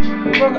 Anishona